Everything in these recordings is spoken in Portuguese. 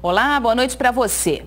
Olá, boa noite para você.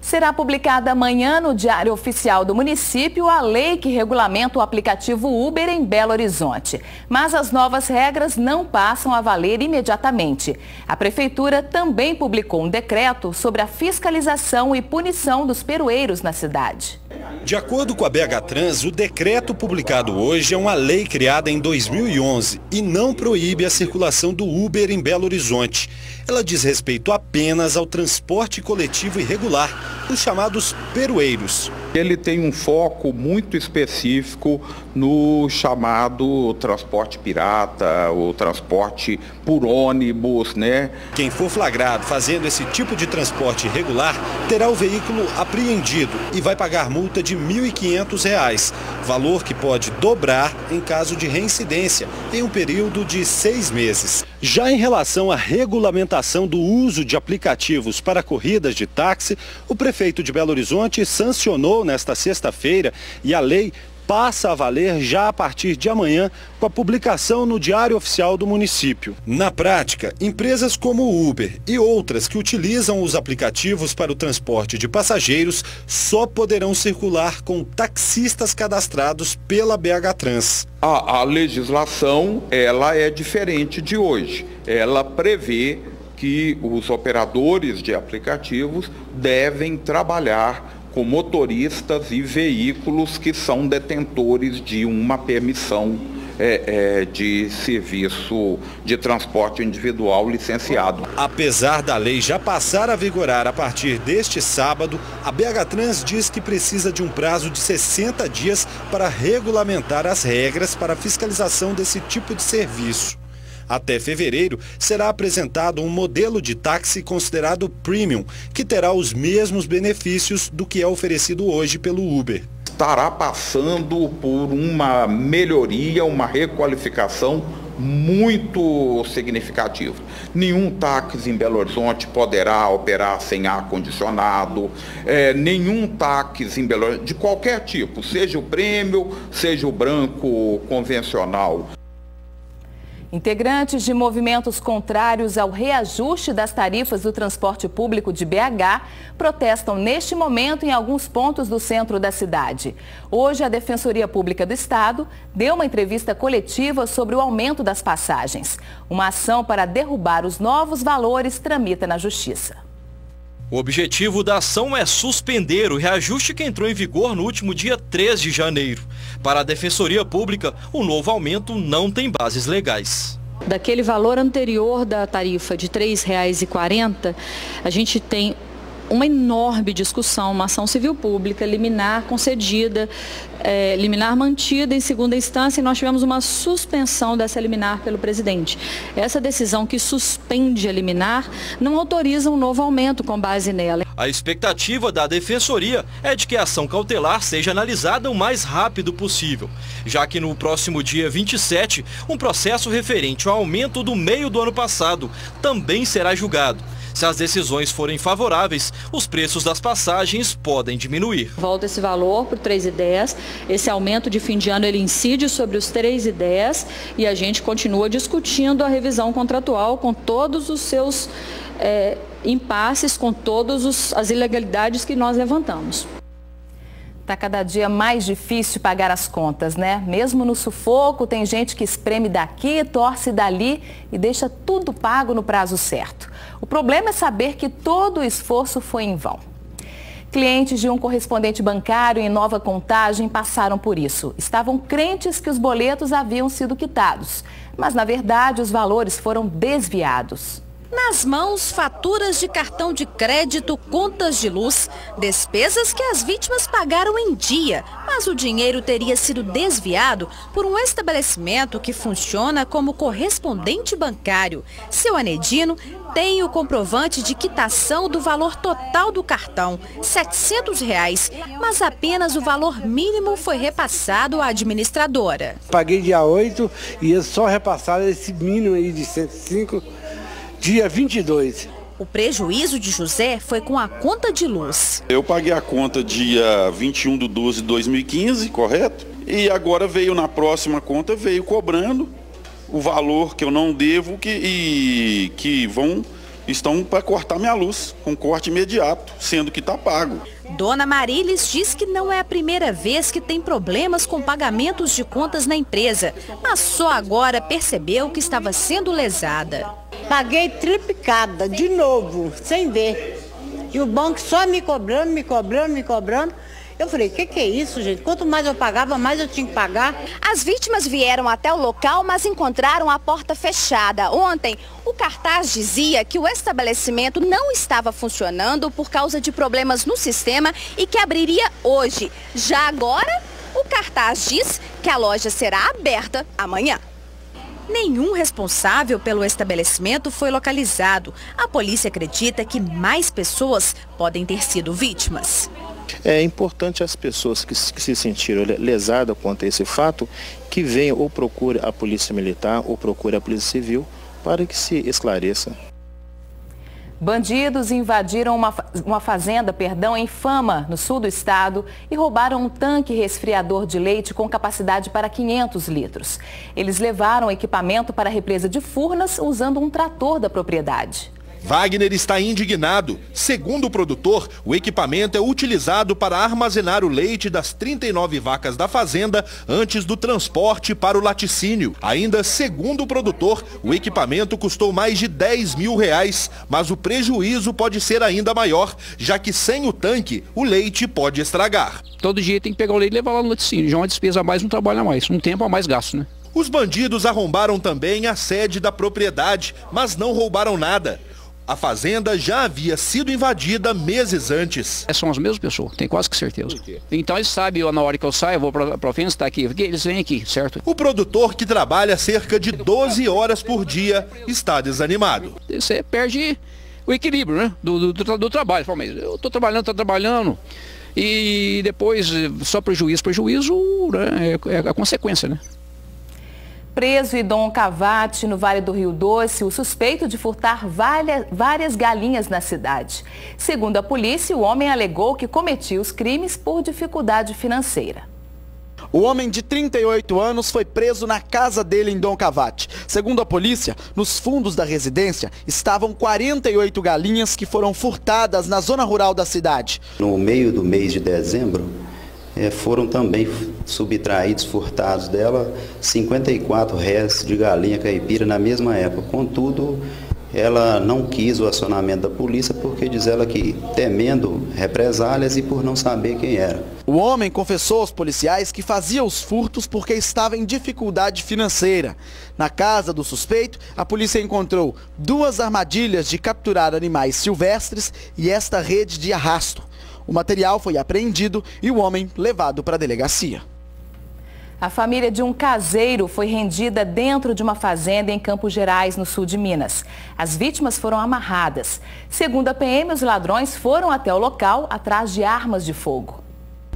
Será publicada amanhã no Diário Oficial do Município a lei que regulamenta o aplicativo Uber em Belo Horizonte. Mas as novas regras não passam a valer imediatamente. A Prefeitura também publicou um decreto sobre a fiscalização e punição dos peroeiros na cidade. De acordo com a BH Trans, o decreto publicado hoje é uma lei criada em 2011 e não proíbe a circulação do Uber em Belo Horizonte. Ela diz respeito apenas ao transporte coletivo irregular, os chamados peroeiros. Ele tem um foco muito específico no chamado transporte pirata, o transporte por ônibus, né? Quem for flagrado fazendo esse tipo de transporte irregular terá o veículo apreendido e vai pagar multa de R$ 1.500, valor que pode dobrar em caso de reincidência em um período de seis meses. Já em relação à regulamentação do uso de aplicativos para corridas de táxi, o prefeito de Belo Horizonte sancionou nesta sexta-feira e a lei passa a valer já a partir de amanhã com a publicação no Diário Oficial do município. Na prática, empresas como o Uber e outras que utilizam os aplicativos para o transporte de passageiros só poderão circular com taxistas cadastrados pela BH Trans. A, a legislação ela é diferente de hoje. Ela prevê que os operadores de aplicativos devem trabalhar com motoristas e veículos que são detentores de uma permissão é, é, de serviço de transporte individual licenciado. Apesar da lei já passar a vigorar a partir deste sábado, a BH Trans diz que precisa de um prazo de 60 dias para regulamentar as regras para a fiscalização desse tipo de serviço. Até fevereiro, será apresentado um modelo de táxi considerado premium, que terá os mesmos benefícios do que é oferecido hoje pelo Uber. Estará passando por uma melhoria, uma requalificação muito significativa. Nenhum táxi em Belo Horizonte poderá operar sem ar-condicionado, é, nenhum táxi em Belo Horizonte, de qualquer tipo, seja o prêmio, seja o branco convencional. Integrantes de movimentos contrários ao reajuste das tarifas do transporte público de BH protestam neste momento em alguns pontos do centro da cidade. Hoje, a Defensoria Pública do Estado deu uma entrevista coletiva sobre o aumento das passagens. Uma ação para derrubar os novos valores tramita na Justiça. O objetivo da ação é suspender o reajuste que entrou em vigor no último dia 3 de janeiro. Para a Defensoria Pública, o novo aumento não tem bases legais. Daquele valor anterior da tarifa de R$ 3,40, a gente tem uma enorme discussão, uma ação civil pública, liminar concedida, é, liminar mantida em segunda instância e nós tivemos uma suspensão dessa liminar pelo presidente. Essa decisão que suspende a liminar não autoriza um novo aumento com base nela. A expectativa da Defensoria é de que a ação cautelar seja analisada o mais rápido possível, já que no próximo dia 27, um processo referente ao aumento do meio do ano passado também será julgado. Se as decisões forem favoráveis, os preços das passagens podem diminuir. Volta esse valor para o 3,10. Esse aumento de fim de ano ele incide sobre os 3,10 e a gente continua discutindo a revisão contratual com todos os seus é, impasses, com todas as ilegalidades que nós levantamos. Está cada dia mais difícil pagar as contas, né? Mesmo no sufoco, tem gente que espreme daqui, torce dali e deixa tudo pago no prazo certo. O problema é saber que todo o esforço foi em vão. Clientes de um correspondente bancário em Nova Contagem passaram por isso. Estavam crentes que os boletos haviam sido quitados, mas na verdade os valores foram desviados. Nas mãos, faturas de cartão de crédito, contas de luz, despesas que as vítimas pagaram em dia, mas o dinheiro teria sido desviado por um estabelecimento que funciona como correspondente bancário. Seu Anedino tem o comprovante de quitação do valor total do cartão, 700 reais, mas apenas o valor mínimo foi repassado à administradora. Paguei dia 8 e só repassaram esse mínimo aí de 105 dia 22. O prejuízo de José foi com a conta de luz. Eu paguei a conta dia 21 de 12 de 2015, correto? E agora veio na próxima conta, veio cobrando o valor que eu não devo que, e que vão estão para cortar minha luz, com corte imediato, sendo que está pago. Dona Marilis diz que não é a primeira vez que tem problemas com pagamentos de contas na empresa, mas só agora percebeu que estava sendo lesada. Paguei triplicada, de novo, sem ver. E o banco só me cobrando, me cobrando, me cobrando. Eu falei, o que, que é isso, gente? Quanto mais eu pagava, mais eu tinha que pagar. As vítimas vieram até o local, mas encontraram a porta fechada. Ontem, o cartaz dizia que o estabelecimento não estava funcionando por causa de problemas no sistema e que abriria hoje. Já agora, o cartaz diz que a loja será aberta amanhã. Nenhum responsável pelo estabelecimento foi localizado. A polícia acredita que mais pessoas podem ter sido vítimas. É importante as pessoas que, se sentiram lesadas quanto a esse fato que venham ou procure a Polícia Militar ou procure a Polícia Civil para que se esclareça. Bandidos invadiram uma, uma fazenda, perdão, em Fama, no sul do estado, e roubaram um tanque resfriador de leite com capacidade para 500 litros. Eles levaram equipamento para a represa de Furnas usando um trator da propriedade. Wagner está indignado. Segundo o produtor, o equipamento é utilizado para armazenar o leite das 39 vacas da fazenda antes do transporte para o laticínio. Ainda segundo o produtor, o equipamento custou mais de 10 mil reais, mas o prejuízo pode ser ainda maior, já que sem o tanque, o leite pode estragar. Todo dia tem que pegar o leite e levar lá no laticínio. Já é uma despesa a mais, um trabalho a mais, um tempo a mais gasto, né? Os bandidos arrombaram também a sede da propriedade, mas não roubaram nada. A fazenda já havia sido invadida meses antes. São as mesmas pessoas, tenho quase que certeza. Então eles sabem, na hora que eu saio, eu vou para a ofensa, está aqui, eles vêm aqui, certo? O produtor que trabalha cerca de 12 horas por dia está desanimado. Você perde o equilíbrio né? do, do, do trabalho. Mas eu estou trabalhando, estou trabalhando. E depois, só prejuízo, prejuízo né? é, é a consequência, né? Preso em Dom Cavate, no Vale do Rio Doce, o suspeito de furtar várias galinhas na cidade. Segundo a polícia, o homem alegou que cometia os crimes por dificuldade financeira. O homem de 38 anos foi preso na casa dele em Dom Cavate. Segundo a polícia, nos fundos da residência estavam 48 galinhas que foram furtadas na zona rural da cidade. No meio do mês de dezembro, é, foram também subtraídos, furtados dela, 54 réis de galinha caipira na mesma época. Contudo, ela não quis o acionamento da polícia porque diz ela que temendo represálias e por não saber quem era. O homem confessou aos policiais que fazia os furtos porque estava em dificuldade financeira. Na casa do suspeito, a polícia encontrou duas armadilhas de capturar animais silvestres e esta rede de arrasto. O material foi apreendido e o homem levado para a delegacia. A família de um caseiro foi rendida dentro de uma fazenda em Campos Gerais, no sul de Minas. As vítimas foram amarradas. Segundo a PM, os ladrões foram até o local atrás de armas de fogo.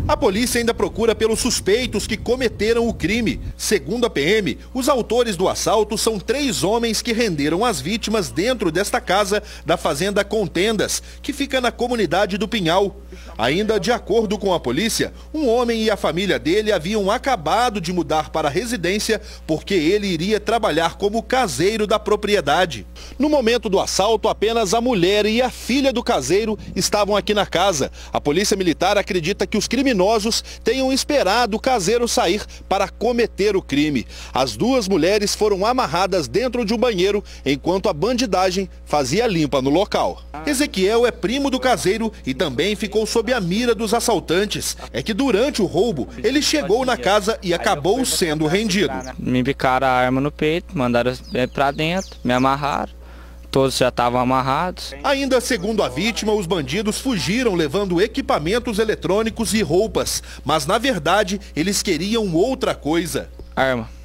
A polícia ainda procura pelos suspeitos que cometeram o crime. Segundo a PM, os autores do assalto são três homens que renderam as vítimas dentro desta casa da Fazenda Contendas, que fica na comunidade do Pinhal. Ainda de acordo com a polícia, um homem e a família dele haviam acabado de mudar para a residência porque ele iria trabalhar como caseiro da propriedade. No momento do assalto, apenas a mulher e a filha do caseiro estavam aqui na casa. A polícia militar acredita que os criminosos tenham esperado o caseiro sair para cometer o crime. As duas mulheres foram amarradas dentro de um banheiro enquanto a bandidagem fazia limpa no local. Ezequiel é primo do caseiro e também ficou sob a mira dos assaltantes. É que durante o roubo, ele chegou na casa e acabou sendo rendido. Me bicaram a arma no peito, mandaram para dentro, me amarraram. Todos já estavam amarrados. Ainda segundo a vítima, os bandidos fugiram levando equipamentos eletrônicos e roupas. Mas na verdade, eles queriam outra coisa. Arma.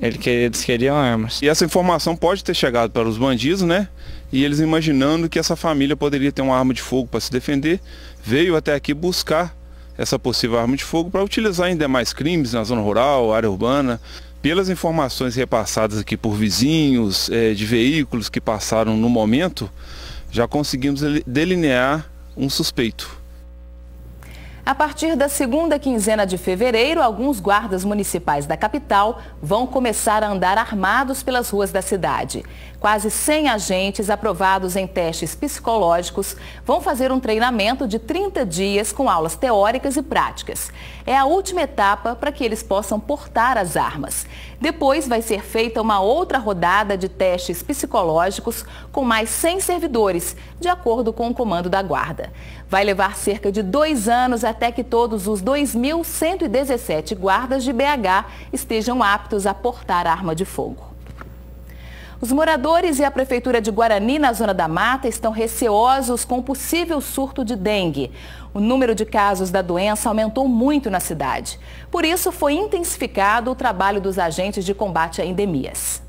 Eles queriam armas. E essa informação pode ter chegado para os bandidos, né? E eles imaginando que essa família poderia ter uma arma de fogo para se defender, veio até aqui buscar essa possível arma de fogo para utilizar em demais crimes na zona rural, área urbana. Pelas informações repassadas aqui por vizinhos, é, de veículos que passaram no momento, já conseguimos delinear um suspeito. A partir da segunda quinzena de fevereiro, alguns guardas municipais da capital vão começar a andar armados pelas ruas da cidade. Quase 100 agentes aprovados em testes psicológicos vão fazer um treinamento de 30 dias com aulas teóricas e práticas. É a última etapa para que eles possam portar as armas. Depois vai ser feita uma outra rodada de testes psicológicos com mais 100 servidores, de acordo com o comando da Guarda. Vai levar cerca de dois anos até que todos os 2.117 guardas de BH estejam aptos a portar arma de fogo. Os moradores e a Prefeitura de Guarani, na Zona da Mata, estão receosos com o possível surto de dengue. O número de casos da doença aumentou muito na cidade. Por isso, foi intensificado o trabalho dos agentes de combate a endemias.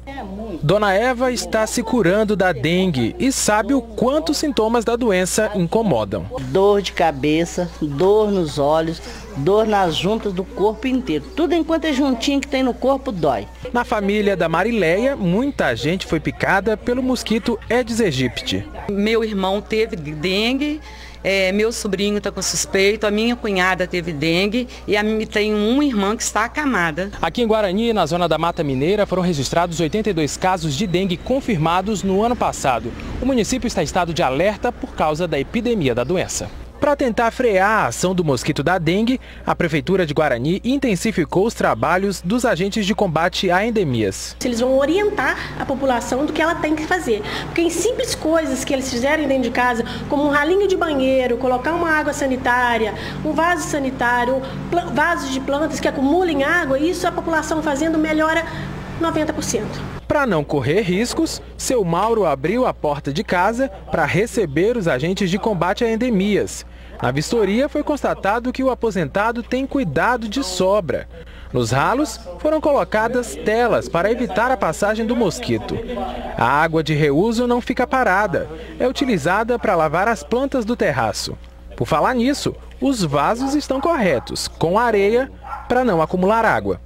Dona Eva está se curando da dengue e sabe o quanto os sintomas da doença incomodam. Dor de cabeça, dor nos olhos, dor nas juntas do corpo inteiro. Tudo enquanto é juntinho que tem no corpo dói. Na família da Marileia, muita gente foi picada pelo mosquito Aedes aegypti. Meu irmão teve dengue é, meu sobrinho está com suspeito, a minha cunhada teve dengue e a, tem uma irmã que está acamada. Aqui em Guarani, na zona da Mata Mineira, foram registrados 82 casos de dengue confirmados no ano passado. O município está em estado de alerta por causa da epidemia da doença. Para tentar frear a ação do mosquito da dengue, a Prefeitura de Guarani intensificou os trabalhos dos agentes de combate a endemias. Eles vão orientar a população do que ela tem que fazer. Porque em simples coisas que eles fizerem dentro de casa, como um ralinho de banheiro, colocar uma água sanitária, um vaso sanitário, vasos de plantas que acumulem água, isso a população fazendo melhora 90%. Para não correr riscos, seu Mauro abriu a porta de casa para receber os agentes de combate a endemias. Na vistoria foi constatado que o aposentado tem cuidado de sobra. Nos ralos foram colocadas telas para evitar a passagem do mosquito. A água de reuso não fica parada, é utilizada para lavar as plantas do terraço. Por falar nisso, os vasos estão corretos, com areia, para não acumular água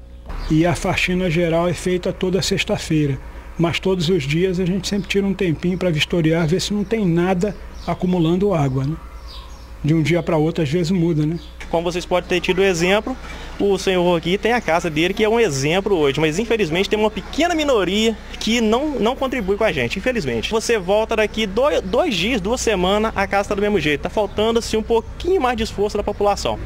e a faxina geral é feita toda sexta-feira. Mas todos os dias a gente sempre tira um tempinho para vistoriar, ver se não tem nada acumulando água. Né? De um dia para outro às vezes muda, né? Como vocês podem ter tido exemplo, o senhor aqui tem a casa dele que é um exemplo hoje, mas infelizmente tem uma pequena minoria que não, não contribui com a gente, infelizmente. Você volta daqui dois, dois dias, duas semanas, a casa está do mesmo jeito. Está faltando assim, um pouquinho mais de esforço da população.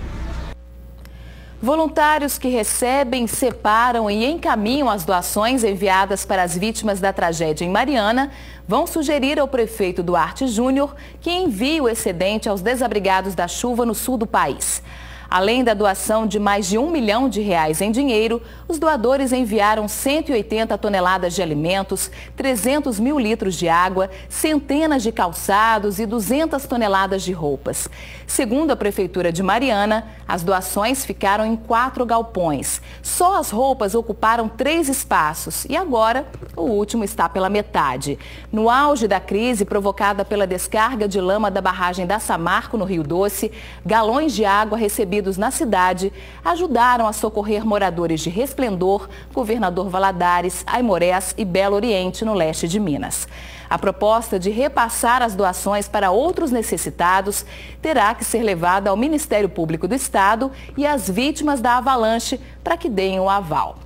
Voluntários que recebem, separam e encaminham as doações enviadas para as vítimas da tragédia em Mariana vão sugerir ao prefeito Duarte Júnior que envie o excedente aos desabrigados da chuva no sul do país. Além da doação de mais de um milhão de reais em dinheiro, os doadores enviaram 180 toneladas de alimentos, 300 mil litros de água, centenas de calçados e 200 toneladas de roupas. Segundo a Prefeitura de Mariana, as doações ficaram em quatro galpões. Só as roupas ocuparam três espaços e agora o último está pela metade. No auge da crise provocada pela descarga de lama da barragem da Samarco, no Rio Doce, galões de água recebidos recebidos na cidade ajudaram a socorrer moradores de Resplendor, Governador Valadares, Aimorés e Belo Oriente, no leste de Minas. A proposta de repassar as doações para outros necessitados terá que ser levada ao Ministério Público do Estado e às vítimas da avalanche para que deem o aval.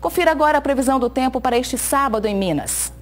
Confira agora a previsão do tempo para este sábado em Minas.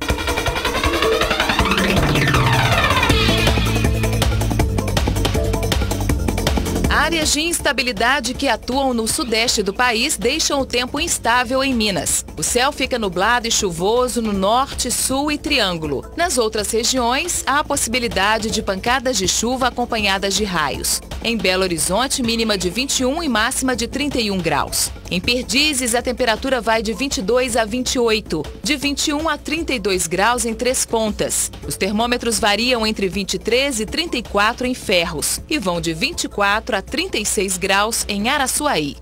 Áreas de instabilidade que atuam no sudeste do país deixam o tempo instável em Minas. O céu fica nublado e chuvoso no norte, sul e triângulo. Nas outras regiões, há a possibilidade de pancadas de chuva acompanhadas de raios. Em Belo Horizonte, mínima de 21 e máxima de 31 graus. Em Perdizes, a temperatura vai de 22 a 28, de 21 a 32 graus em Três Pontas. Os termômetros variam entre 23 e 34 em Ferros e vão de 24 a 36 graus em Araçuaí.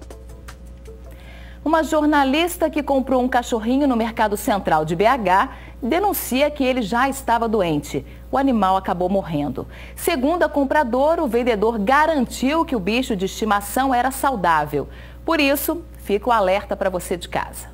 Uma jornalista que comprou um cachorrinho no Mercado Central de BH denuncia que ele já estava doente. O animal acabou morrendo. Segundo a compradora, o vendedor garantiu que o bicho de estimação era saudável. Por isso, fica o alerta para você de casa.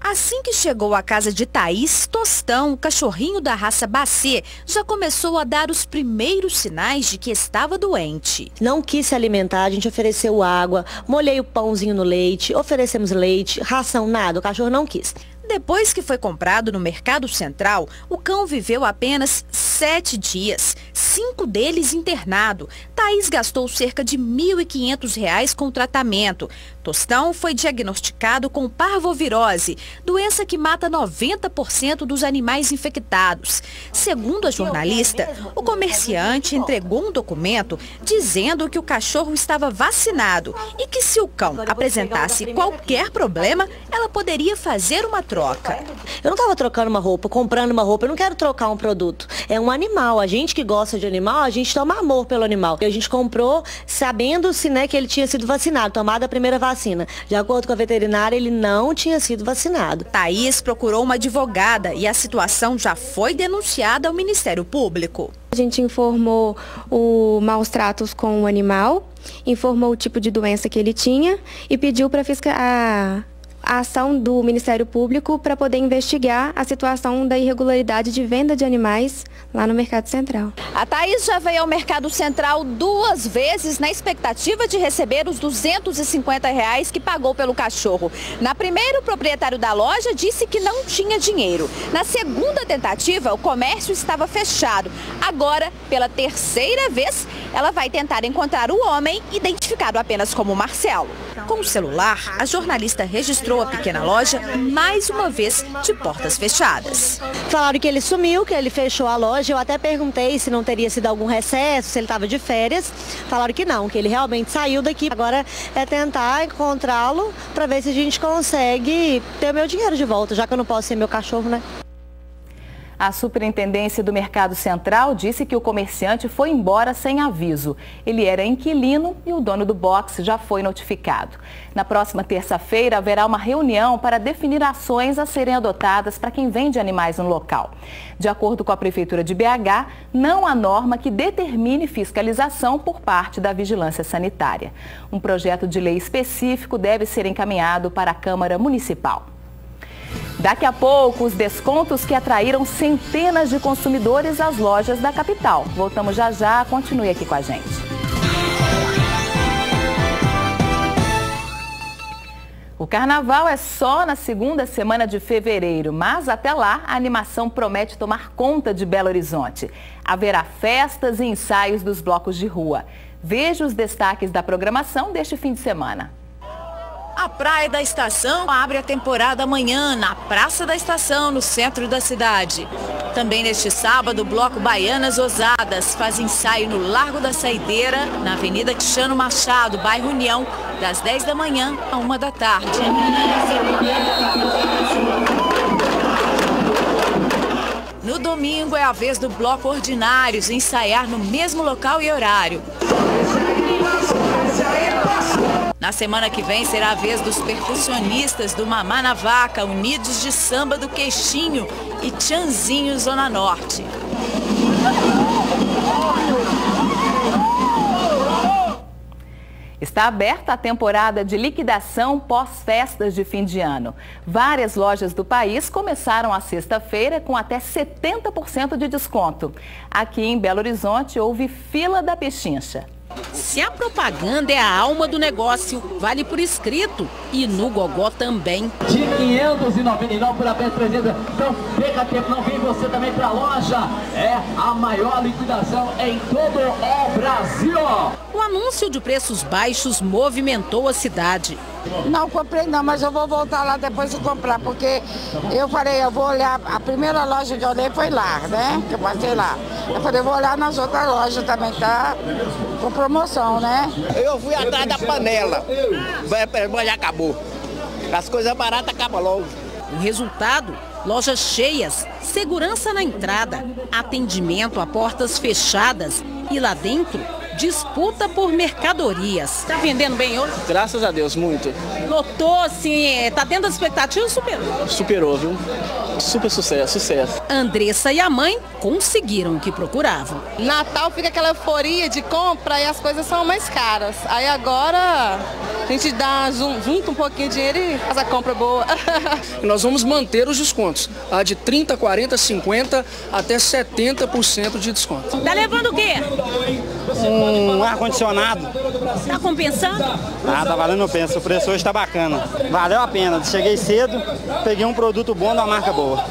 Assim que chegou à casa de Thaís, Tostão, o cachorrinho da raça Bacê, já começou a dar os primeiros sinais de que estava doente. Não quis se alimentar, a gente ofereceu água, molhei o pãozinho no leite, oferecemos leite, ração, nada, o cachorro não quis. Depois que foi comprado no Mercado Central, o cão viveu apenas sete dias, cinco deles internado. Thaís gastou cerca de R$ 1.500 com o tratamento. Tostão foi diagnosticado com parvovirose, doença que mata 90% dos animais infectados. Segundo a jornalista, o comerciante entregou um documento dizendo que o cachorro estava vacinado e que se o cão apresentasse qualquer problema, ela poderia fazer uma troca. Eu não estava trocando uma roupa, comprando uma roupa, eu não quero trocar um produto. É um animal. A gente que gosta de animal, a gente toma amor pelo animal. E a gente comprou sabendo-se né, que ele tinha sido vacinado, tomado a primeira vacina vacina. De acordo com a veterinária, ele não tinha sido vacinado. Thaís procurou uma advogada e a situação já foi denunciada ao Ministério Público. A gente informou o maus tratos com o animal, informou o tipo de doença que ele tinha e pediu para a a ação do Ministério Público para poder investigar a situação da irregularidade de venda de animais lá no Mercado Central. A Thaís já veio ao Mercado Central duas vezes na expectativa de receber os 250 reais que pagou pelo cachorro. Na primeira, o proprietário da loja disse que não tinha dinheiro. Na segunda tentativa, o comércio estava fechado. Agora, pela terceira vez, ela vai tentar encontrar o homem identificado apenas como Marcelo. Com o celular, a jornalista registrou a pequena loja mais uma vez de portas fechadas. Falaram que ele sumiu, que ele fechou a loja. Eu até perguntei se não teria sido algum recesso, se ele estava de férias. Falaram que não, que ele realmente saiu daqui. Agora é tentar encontrá-lo para ver se a gente consegue ter o meu dinheiro de volta, já que eu não posso ser meu cachorro, né? A Superintendência do Mercado Central disse que o comerciante foi embora sem aviso. Ele era inquilino e o dono do box já foi notificado. Na próxima terça-feira haverá uma reunião para definir ações a serem adotadas para quem vende animais no local. De acordo com a Prefeitura de BH, não há norma que determine fiscalização por parte da Vigilância Sanitária. Um projeto de lei específico deve ser encaminhado para a Câmara Municipal. Daqui a pouco, os descontos que atraíram centenas de consumidores às lojas da capital. Voltamos já já, continue aqui com a gente. O carnaval é só na segunda semana de fevereiro, mas até lá a animação promete tomar conta de Belo Horizonte. Haverá festas e ensaios dos blocos de rua. Veja os destaques da programação deste fim de semana. A Praia da Estação abre a temporada amanhã na Praça da Estação, no centro da cidade. Também neste sábado, o Bloco Baianas Ousadas faz ensaio no Largo da Saideira, na Avenida Cristiano Machado, bairro União, das 10 da manhã a 1 da tarde. No domingo é a vez do Bloco Ordinários ensaiar no mesmo local e horário. Na semana que vem será a vez dos percussionistas do Mamá na Vaca, Unidos de Samba do Queixinho e Tchanzinho Zona Norte. Está aberta a temporada de liquidação pós-festas de fim de ano. Várias lojas do país começaram a sexta-feira com até 70% de desconto. Aqui em Belo Horizonte houve fila da pechincha. Se a propaganda é a alma do negócio, vale por escrito e no Gogó também. De 599 por apenas 300. Então, perca tempo, não vem você também para a loja. É a maior liquidação em todo o Brasil. O anúncio de preços baixos movimentou a cidade. Não comprei não, mas eu vou voltar lá depois de comprar, porque eu falei, eu vou olhar, a primeira loja que eu olhei foi lá, né? Que eu passei lá. Eu falei, eu vou olhar nas outras lojas também, tá? Com promoção, né? Eu fui atrás da panela. Mas já acabou. As coisas baratas acabam logo. O resultado? Lojas cheias, segurança na entrada, atendimento a portas fechadas e lá dentro disputa por mercadorias. Está vendendo bem hoje? Graças a Deus, muito. Lotou, assim, é, tá dentro das expectativas superou? Superou, viu? Super sucesso, sucesso. Andressa e a mãe conseguiram o que procuravam. Natal fica aquela euforia de compra e as coisas são mais caras. Aí agora A gente dá, junta um pouquinho de dinheiro e faz a compra boa. Nós vamos manter os descontos, a de 30, 40, 50 até 70% de desconto. Tá levando o quê? Um ar-condicionado. Tá compensando? Ah, tá valendo o penso. O preço hoje tá bacana. Valeu a pena. Cheguei cedo, peguei um produto bom da marca boa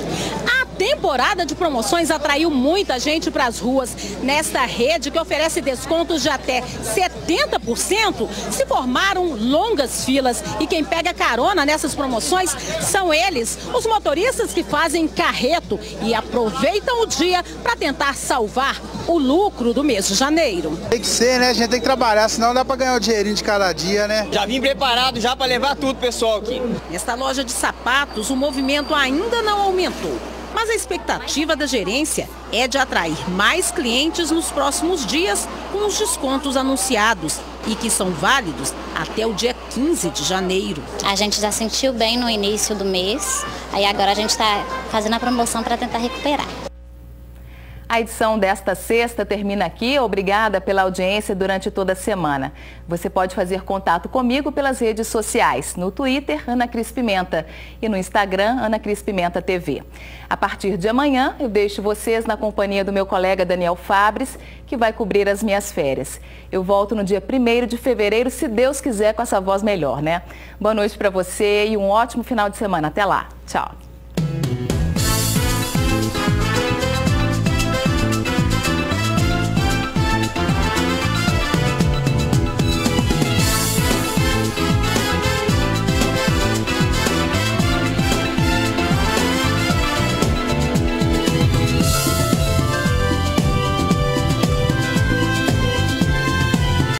temporada de promoções atraiu muita gente para as ruas. Nesta rede, que oferece descontos de até 70%, se formaram longas filas. E quem pega carona nessas promoções são eles, os motoristas que fazem carreto e aproveitam o dia para tentar salvar o lucro do mês de janeiro. Tem que ser, né? A gente tem que trabalhar, senão dá para ganhar o dinheirinho de cada dia, né? Já vim preparado já para levar tudo, pessoal, aqui. Nesta loja de sapatos, o movimento ainda não aumentou. Mas a expectativa da gerência é de atrair mais clientes nos próximos dias com os descontos anunciados e que são válidos até o dia 15 de janeiro. A gente já sentiu bem no início do mês, aí agora a gente está fazendo a promoção para tentar recuperar. A edição desta sexta termina aqui. Obrigada pela audiência durante toda a semana. Você pode fazer contato comigo pelas redes sociais, no Twitter, Ana Cris Pimenta, e no Instagram, Ana Cris Pimenta TV. A partir de amanhã, eu deixo vocês na companhia do meu colega Daniel Fabres, que vai cobrir as minhas férias. Eu volto no dia 1 de fevereiro, se Deus quiser, com essa voz melhor, né? Boa noite para você e um ótimo final de semana. Até lá. Tchau.